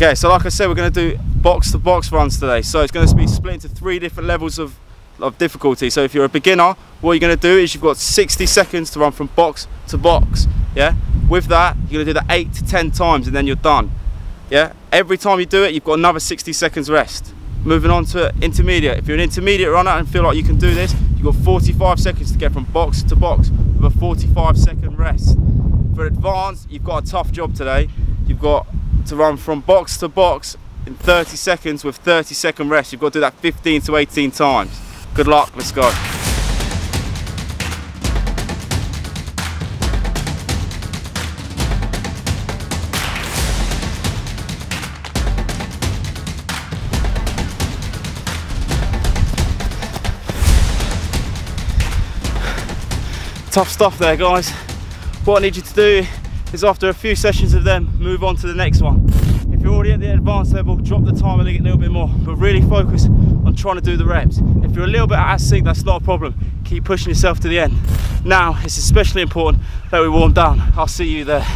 Okay, so like I said, we're going to do box to box runs today. So it's going to be split into three different levels of, of difficulty. So if you're a beginner, what you're going to do is you've got 60 seconds to run from box to box. Yeah. With that, you're going to do that eight to 10 times and then you're done. Yeah. Every time you do it, you've got another 60 seconds rest. Moving on to intermediate. If you're an intermediate runner and feel like you can do this, you've got 45 seconds to get from box to box with a 45 second rest. For advanced, you've got a tough job today. You've got to run from box to box in 30 seconds with 30 second rest. You've got to do that 15 to 18 times. Good luck, let's go. Tough stuff there guys. What I need you to do is after a few sessions of them, move on to the next one. If you're already at the advanced level, drop the time a little bit more, but really focus on trying to do the reps. If you're a little bit out of sync, that's not a problem. Keep pushing yourself to the end. Now, it's especially important that we warm down. I'll see you there.